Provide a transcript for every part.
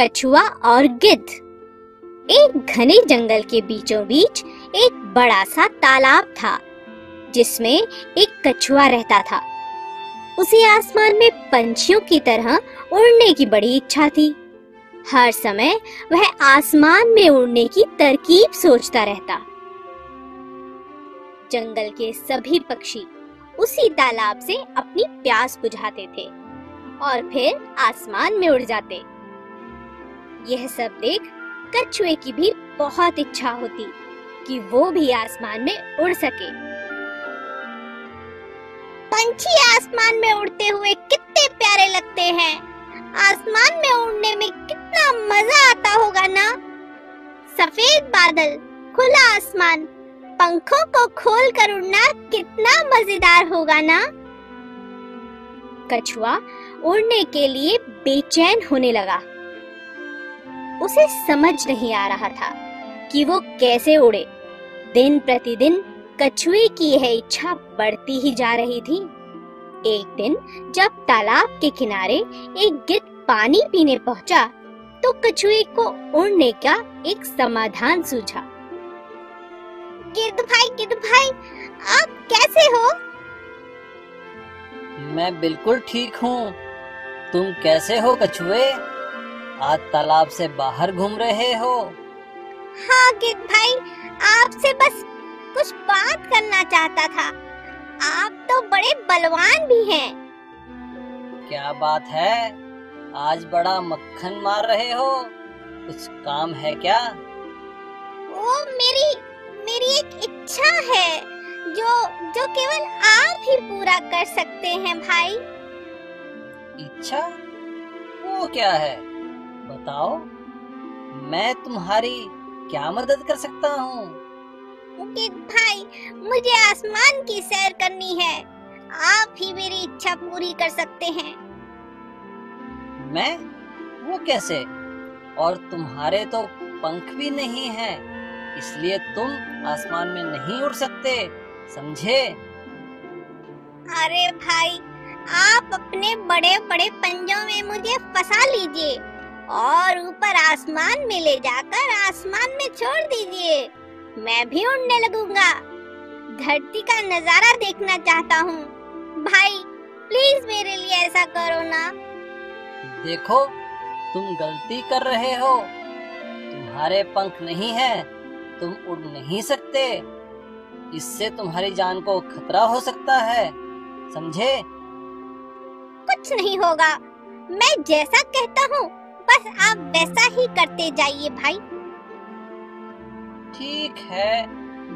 कछुआ और गिद्ध। एक घने जंगल के बीचों बीच एक बड़ा सा तालाब था, जिसमें एक कछुआ रहता था। उसे आसमान में पंछियों की तरह उड़ने की बड़ी इच्छा थी। हर समय वह आसमान में उड़ने की तरकीब सोचता रहता। जंगल के सभी पक्षी उसी तालाब से अपनी प्यास बुझाते थे और फिर आसमान में उड़ जाते। यह सब देख कछुए की भी बहुत इच्छा होती कि वो भी आसमान में उड़ सके। पंछी आसमान में उड़ते हुए कितने प्यारे लगते हैं। आसमान में उड़ने में कितना मज़ा आता होगा ना? सफ़ेद बादल, खुला आसमान, पंखों को खोल कर उड़ना कितना मज़ेदार होगा ना? कछुआ उड़ने के लिए बेचैन होने लगा। उसे समझ नहीं आ रहा था कि वो कैसे उड़े। दिन प्रतिदिन कछुए की यह इच्छा बढ़ती ही जा रही थी। एक दिन जब तालाब के किनारे एक गिद्ध पानी पीने पहुँचा तो कछुए को उड़ने का एक समाधान सूझा। गिद्ध भाई गिद्ध भाई आप कैसे हो? मैं बिल्कुल ठीक हूँ। तुम कैसे हो कछुए? आज तालाब से बाहर घूम रहे हो? हाँ गिद्ध भाई आपसे बस कुछ बात करना चाहता था। आप तो बड़े बलवान भी हैं। क्या बात है? आज बड़ा मक्खन मार रहे हो? कुछ काम है क्या? वो मेरी मेरी एक इच्छा है जो जो केवल आप ही पूरा कर सकते हैं भाई। इच्छा? वो क्या है? बताओ मैं तुम्हारी क्या मदद कर सकता हूँ? भाई मुझे आसमान की सैर करनी है। आप ही मेरी इच्छा पूरी कर सकते हैं। मैं? वो कैसे? और तुम्हारे तो पंख भी नहीं हैं इसलिए तुम आसमान में नहीं उड़ सकते समझे? अरे भाई आप अपने बड़े बड़े पंजों में मुझे फंसा लीजिए। और ऊपर आसमान में ले जाकर आसमान में छोड़ दीजिए। मैं भी उड़ने लगूँगा। धरती का नज़ारा देखना चाहता हूँ। भाई प्लीज़ मेरे लिए ऐसा करो ना। देखो तुम गलती कर रहे हो। तुम्हारे पंख नहीं है तुम उड़ नहीं सकते। इससे तुम्हारी जान को खतरा हो सकता है समझे? कुछ नहीं होगा। मैं जैसा कहता हूँ बस आप वैसा ही करते जाइए भाई। ठीक है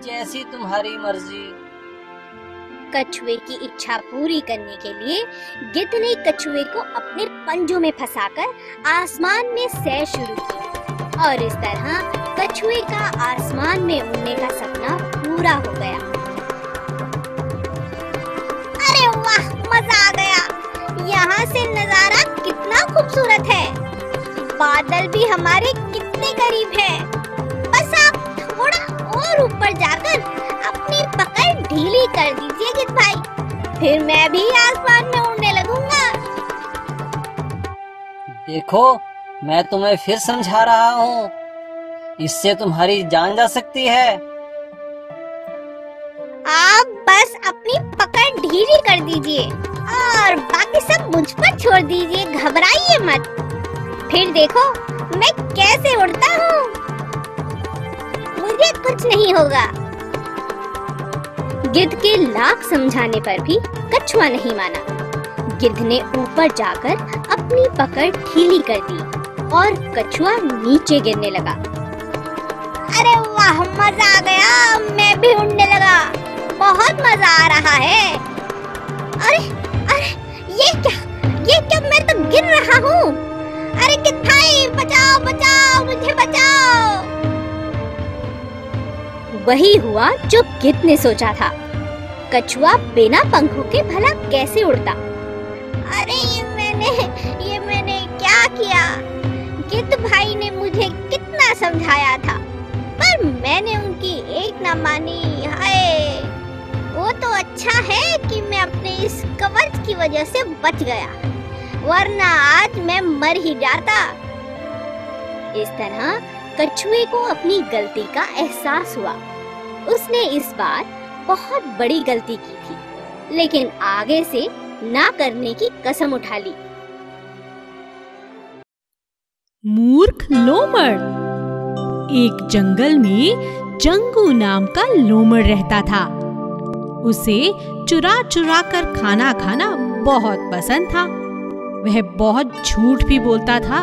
जैसी तुम्हारी मर्ज़ी। कछुए की इच्छा पूरी करने के लिए गिद्ध ने कछुए को अपने पंजों में फंसाकर आसमान में सैर शुरू की। और इस तरह कछुए का आसमान में उड़ने का सपना पूरा हो गया। अरे वाह मज़ा आ गया। यहाँ से नज़ारा कितना खूबसूरत है। बादल भी हमारे कितने करीब है। बस आप थोड़ा और ऊपर जाकर अपनी पकड़ ढीली कर दीजिए गिद्ध भाई। फिर मैं भी आसमान में उड़ने लगूँगा। देखो मैं तुम्हें फिर समझा रहा हूँ। इससे तुम्हारी जान जा सकती है। आप बस अपनी पकड़ ढीली कर दीजिए और बाकी सब मुझ पर छोड़ दीजिए। घबराइए मत। फिर देखो, मैं कैसे उड़ता हूँ? मुझे कुछ नहीं होगा। गिद्ध के लाख समझाने पर भी कछुआ नहीं माना। गिद्ध ने ऊपर जाकर अपनी पकड़ ढीली कर दी और कछुआ नीचे गिरने लगा। अरे वाह, मज़ा आ गया। मैं भी उड़ने लगा। बहुत मज़ा आ रहा है। अरे अरे, ये क्या? ये क्या मैं तो गिर रहा हूँ? अरे भाई बचाओ बचाओ, मुझे बचाओ। वही हुआ जो गिद्ध ने सोचा था। कछुआ बिना पंखों के भला कैसे उड़ता? अरे ये मैंने ये मैंने क्या किया? गिद्ध भाई ने मुझे कितना समझाया था? पर मैंने उनकी एक ना मानी, हाय। वो तो अच्छा है कि मैं अपने इस कवच की वजह से बच गया। वरना आज मैं मर ही जाता। इस तरह कछुए को अपनी गलती का एहसास हुआ। उसने इस बार बहुत बड़ी गलती की थी, लेकिन आगे से ना करने की कसम उठा ली। मूर्ख लोमड़। एक जंगल में जंगू नाम का लोमड़ रहता था। उसे चुरा चुरा कर खाना खाना बहुत पसंद था। वह बहुत झूठ भी बोलता था।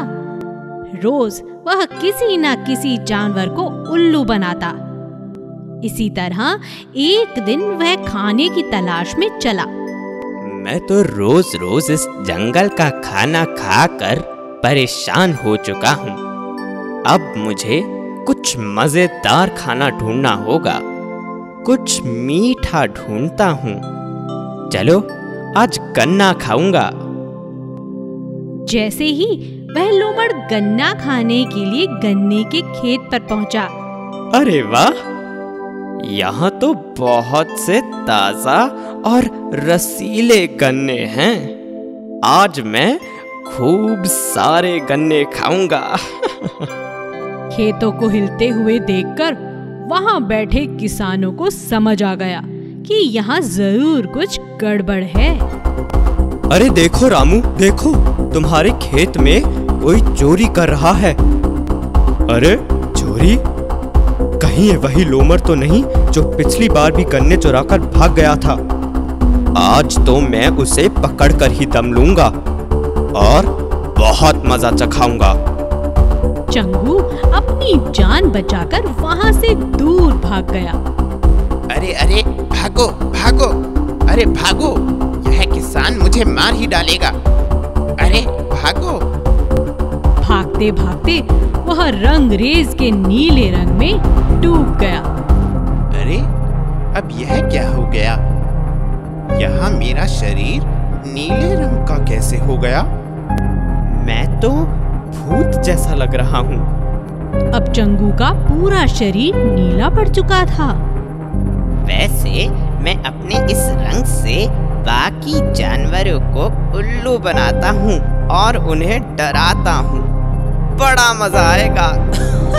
रोज वह किसी न किसी जानवर को उल्लू बनाता। इसी तरह एक दिन वह खाने की तलाश में चला। मैं तो रोज रोज इस जंगल का खाना खाकर परेशान हो चुका हूँ। अब मुझे कुछ मज़ेदार खाना ढूंढना होगा। कुछ मीठा ढूंढता हूँ। चलो, आज गन्ना खाऊँगा। जैसे ही वह लोमड़ गन्ना खाने के लिए गन्ने के खेत पर पहुँचा। अरे वाह! यहाँ तो बहुत से ताज़ा और रसीले गन्ने हैं। आज मैं खूब सारे गन्ने खाऊँगा। खेतों को हिलते हुए देखकर वहाँ बैठे किसानों को समझ आ गया कि यहाँ ज़रूर कुछ गड़बड़ है। अरे देखो रामू देखो तुम्हारे खेत में कोई चोरी कर रहा है। अरे चोरी? कहीं ये वही लोमर तो नहीं जो पिछली बार भी गन्ने चुराकर भाग गया था। आज तो मैं उसे पकड़कर ही दम लूँगा और बहुत मज़ा चखाऊँगा। चंगू अपनी जान बचाकर वहाँ से दूर भाग गया। अरे अरे भागो भागो। अरे भागो। किसान मुझे मार ही डालेगा। अरे भागो। भागते भागते वह रंग रेज के नीले रंग में डूब गया। अरे अब यह क्या हो गया? यहाँ मेरा शरीर नीले रंग का कैसे हो गया? मैं तो भूत जैसा लग रहा हूँ। अब चंगू का पूरा शरीर नीला पड़ चुका था। वैसे मैं अपने इस रंग से बाकी जानवरों को उल्लू बनाता हूँ और उन्हें डराता हूँ। बड़ा मज़ा आएगा।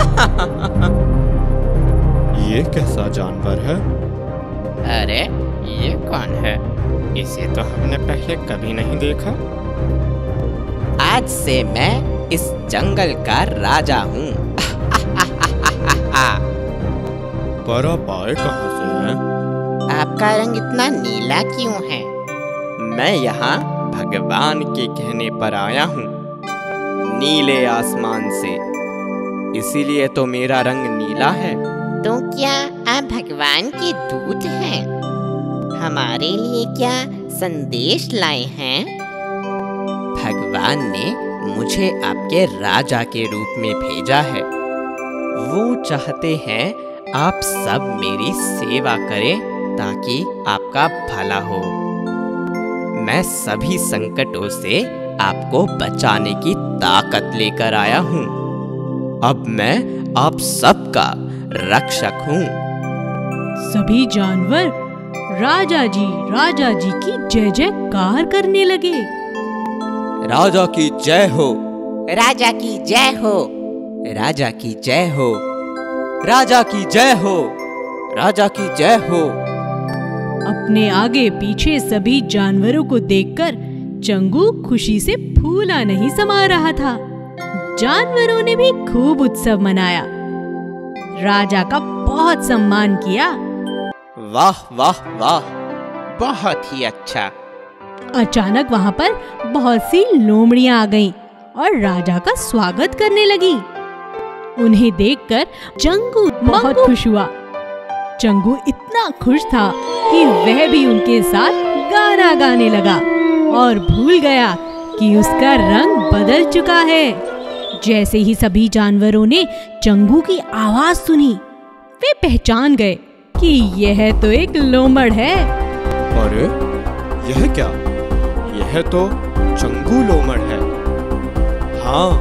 ये कैसा जानवर है? अरे ये कौन है? इसे तो हमने पहले कभी नहीं देखा। आज से मैं इस जंगल का राजा हूँ। पर आप आए कहाँ से हैं? आपका रंग इतना नीला क्यों है? मैं यहाँ भगवान के कहने पर आया हूँ। नीले आसमान से। इसीलिए तो मेरा रंग नीला है। तो क्या आप भगवान के दूत हैं? हमारे लिए क्या संदेश लाए हैं? भगवान ने मुझे आपके राजा के रूप में भेजा है। वो चाहते हैं आप सब मेरी सेवा करें ताकि आपका भला हो। मैं सभी संकटों से आपको बचाने की ताकत लेकर आया हूँ। अब मैं आप सबका रक्षक हूँ। सभी जानवर राजा जी राजा जी की जय जयकार करने लगे। राजा की जय हो। राजा की जय हो। राजा की जय हो। राजा की जय हो। राजा की जय हो। अपने आगे पीछे सभी जानवरों को देखकर चंगू खुशी से फूला नहीं समा रहा था। जानवरों ने भी खूब उत्सव मनाया। राजा का बहुत सम्मान किया। वाह वाह वाह बहुत ही अच्छा। अचानक वहाँ पर बहुत सी लोमड़ियाँ आ गईं और राजा का स्वागत करने लगी। उन्हें देखकर चंगू बहुत खुश हुआ। चंगू इतना खुश था कि वह भी उनके साथ गाना गाने लगा और भूल गया कि उसका रंग बदल चुका है। जैसे ही सभी जानवरों ने चंगू की आवाज़ सुनी वे पहचान गए कि यह तो एक लोमड़ है। अरे यह क्या? यह तो चंगू लोमड़ है। हाँ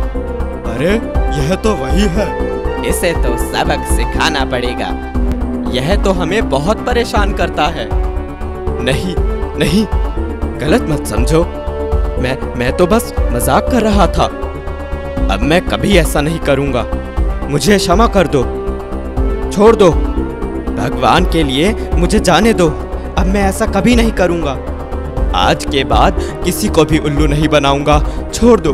अरे यह तो वही है। इसे तो सबक सिखाना पड़ेगा। यह तो हमें बहुत परेशान करता है। नहीं नहीं, गलत मत समझो। मैं मैं तो बस मज़ाक कर रहा था। अब मैं कभी ऐसा नहीं करूँगा। मुझे क्षमा कर दो। छोड़ दो। भगवान के लिए मुझे जाने दो। अब मैं ऐसा कभी नहीं करूँगा। आज के बाद किसी को भी उल्लू नहीं बनाऊँगा। छोड़ दो।